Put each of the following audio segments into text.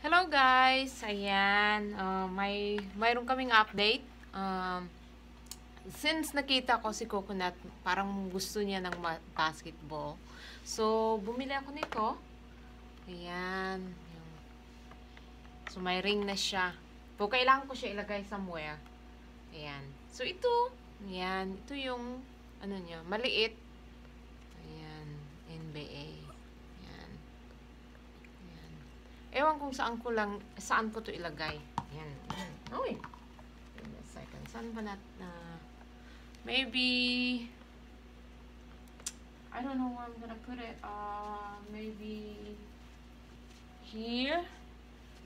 Hello guys! Ayan, uh, may mayroon kaming update. Um, since nakita ko si Coconut, parang gusto niya ng basketball. So, bumili ako nito. Ayan. So, may ring na siya. So, kailangan ko siya ilagay somewhere. Ayan. So, ito. Ayan. Ito yung, ano niya, maliit. Ayan. NBA. Ayan. Ayan. Ewan kung saan ko lang, saan ko to ilagay. Ayan. Ayan. Uy! Wait second. Saan ba nat na... maybe... I don't know where I'm gonna put it. Uh, maybe here.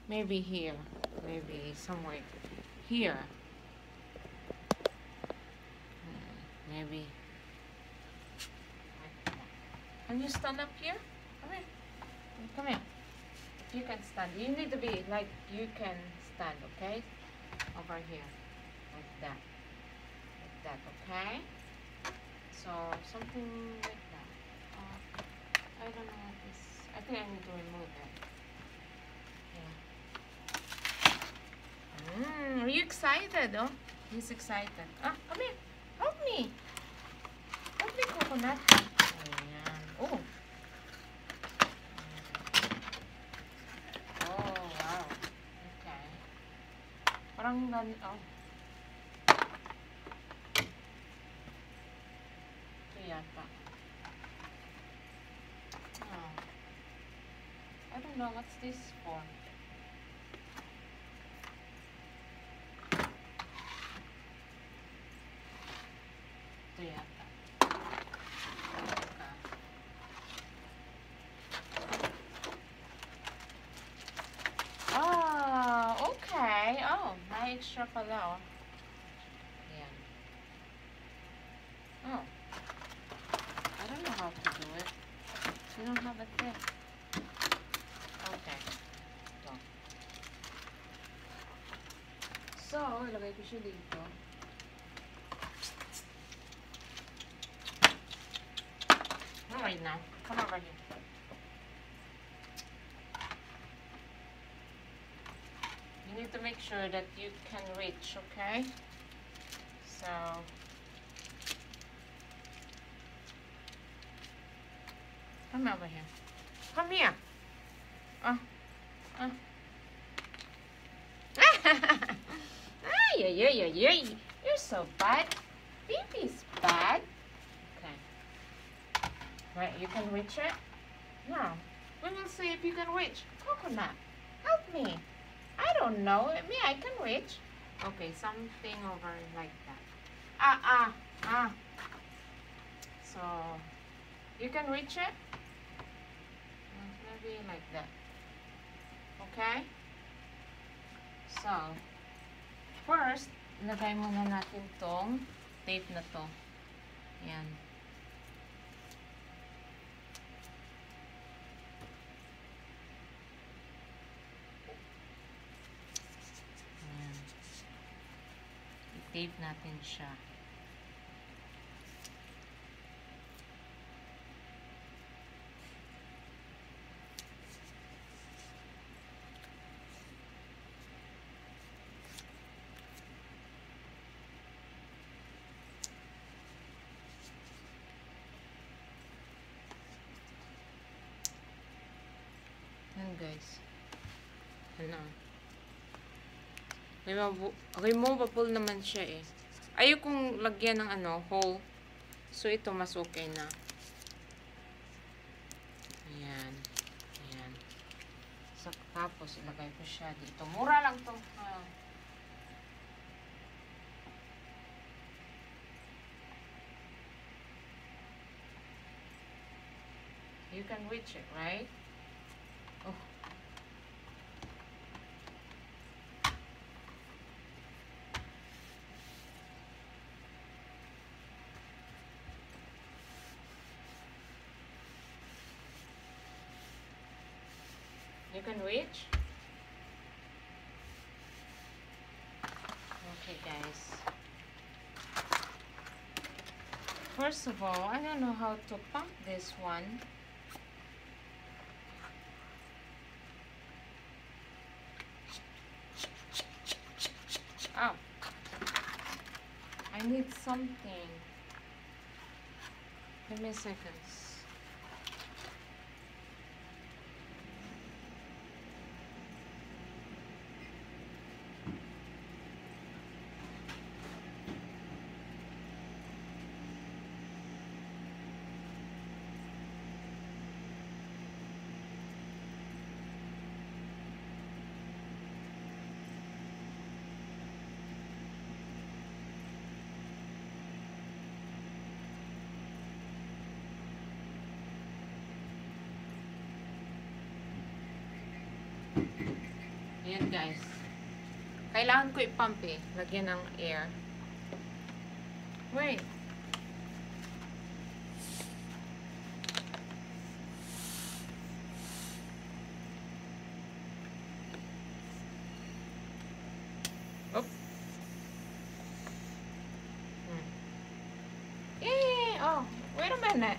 Maybe here. Maybe somewhere here. Hmm, Maybe. Can you stand up here? Come here. Come here. You can stand. You need to be like you can stand, okay? Over here. Like that. Like that, okay? So something like that. Uh, I don't know what this. I think I need to remove it. Yeah. Mm, are you excited? Oh, he's excited. Ah, come here. Help me. Help me, coconut. Oh. Oh, wow. Okay. Parang oh. Ito yata. Oh. I don't know what's this for. Ito yata. Okay. Ah, okay. Oh, may extra pala, oh. Ayan. Oh. I don't know how to do it. You don't have it there. Okay. Ito. So, ilagay ko siya dito. Alright now. Come over here. You need to make sure that you can reach, okay? So, come over here. Come here. Oh, oh. ay, ay, ay, ay. You're so bad. Baby's bad. Okay. Right, you can reach it? Now, we will see if you can reach. Coconut, help me. I don't know. Me, I can reach. Okay, something over like that. Ah, ah, ah. So, you can reach it? Maybe like that. Okay? So, first, ilagay muna natin tong tape na to. Yan. Ayan. I-tape natin siya. Yan guys. Ano? Removable naman siya eh. Ayokong lagyan ng ano, hole. So, ito mas okay na. Ayan. Ayan. So, tapos, ilagay ko siya dito. Mura lang to. Ah. You can reach it, right? second wedge okay guys. First of all I don't know how to pump this one. Oh. I need something. Give me a second. Ayan guys. Kailangan ko i-pump eh. Lagyan ng air. Wait. Oop. Hmm. Oh, wait a minute.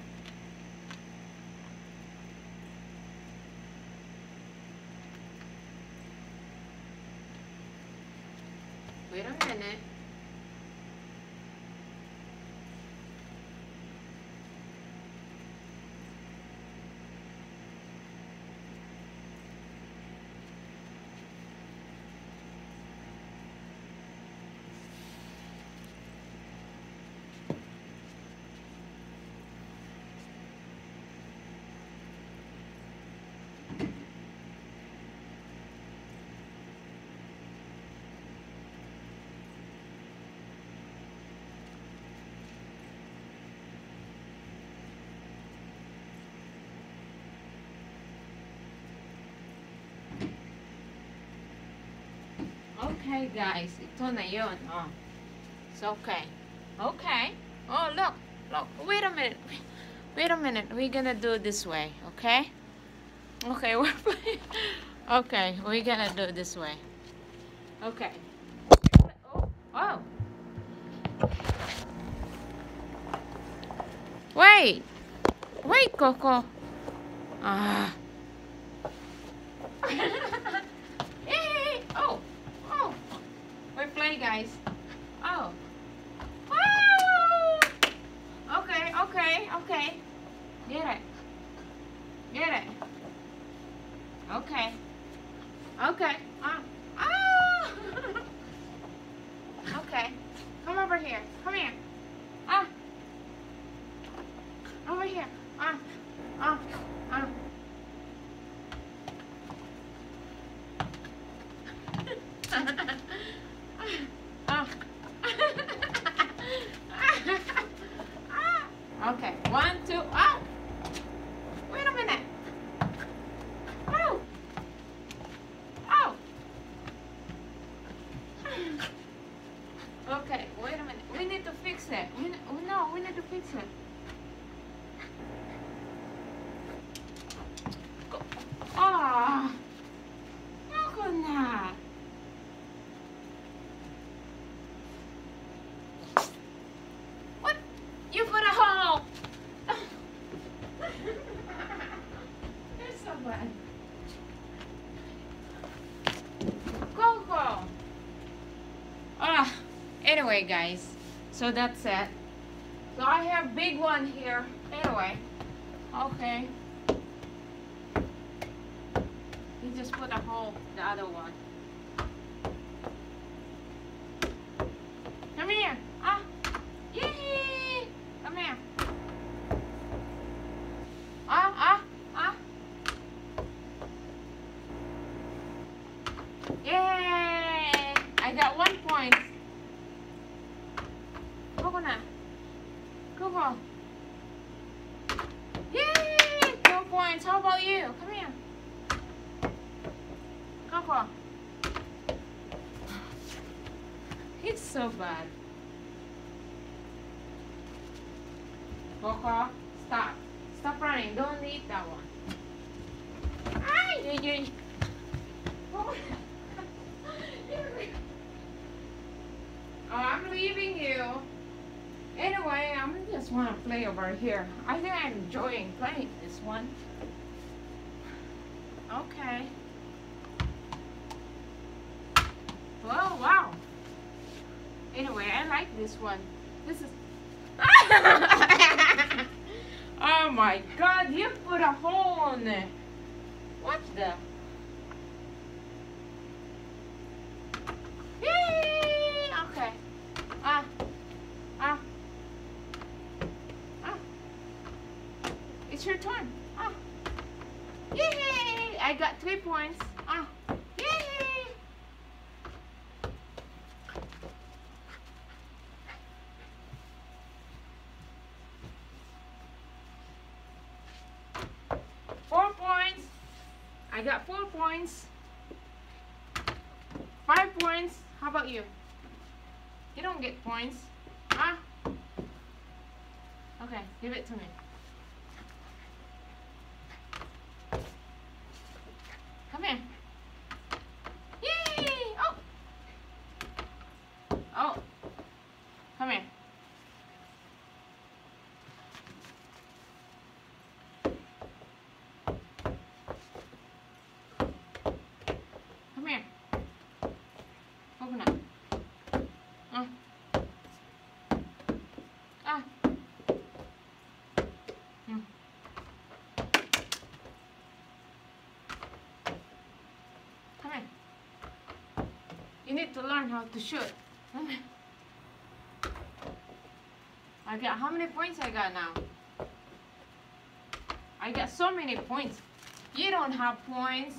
Wait a minute. Okay, guys. Ito na yun. Oh. It's okay. Okay. Oh, look. Look. Wait a minute. Wait a minute. We're gonna do it this way. Okay? Okay, we're playing. Okay, we're gonna do it this way. Okay. Oh. oh. Wait. Wait, Coco. Ah. Yay! Oh. Oh. We're guys. Oh. Oh. Okay, okay, okay. Get it. Get it. Okay. Okay. Ah. Ah. okay. Come over here. Come here. Ah. Over here. Ah. Ah. Ah. Ah. okay. One, two. Oh. Wait a minute. Oh. Oh. Okay. Wait a minute. We need to fix it. We, n- oh, no, we need to fix it. Go- Ah. What? You put a hole. You're so. Go, go. Ah. Anyway, guys. So that's it. So I have big one here. Anyway. Okay. You just put a hole the other one. Come here. Ah. Yay! Come here. Ah, ah, ah. Yay! I got one point. Coco na. Coco. Yay! Two points. How about you? Come here. Coco. It's so bad. Coco, stop. Stop running. Don't eat that one. Ay, ay, ay. Oh, I'm leaving you. Anyway, I'm just want to play over here. I think I'm enjoying playing this one. Okay. Oh, wow. Anyway, I like this one. This is. oh my God! You put a hole in it. What the? Yay! Okay. Ah. Ah. Ah. It's your turn. Ah. Yay! I got three points. Ah. Yay! Four points. I got four points. Five points. How about you? You don't get points. Huh? Okay, give it to me. Come here. Yay! Oh! Oh. Come here. Come here. Coconut. Uh. Ah. Mm. Come here. You need to learn how to shoot. I got how many points I got now? I got so many points. You don't have points.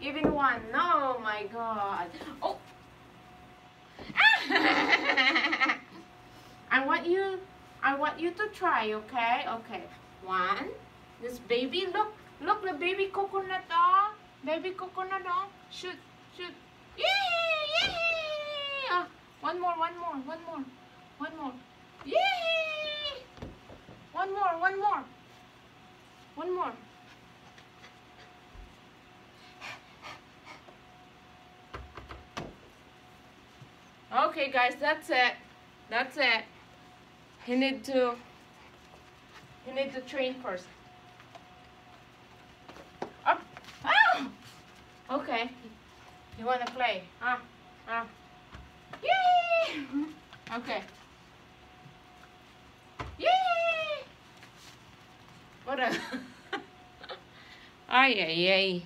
Even one. No, my God. Oh. I want you. I want you to try. Okay. Okay. One. This baby. Look. Look. The baby coconut. Oh. Baby coconut. Oh. Shoot. Shoot. Yay! Yay! Ah, one more. One more. One more. One more. Yay! One more. One more. One more. Okay, guys, that's it. That's it. You need to. You need to train first. Up. Oh! Okay. You wanna play? Ah, ah. Yay! Okay. Yay! What a. ay, ay, ay.